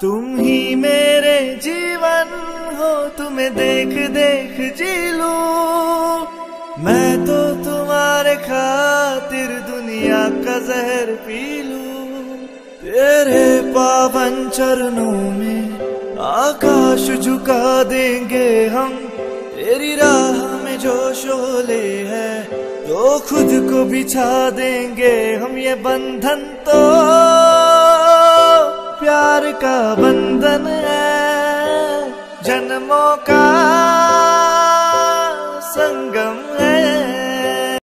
तुम ही मेरे जीवन हो, तुम्हें देख देख जी लू। मैं तो तुम्हारे खातिर दुनिया का जहर पी लू। तेरे पावन चरणों में आकाश झुका देंगे हम। तेरी राह में जो शोले है तो खुद को बिछा देंगे हम। ये बंधन तो का बंधन है जन्मों का संगम है।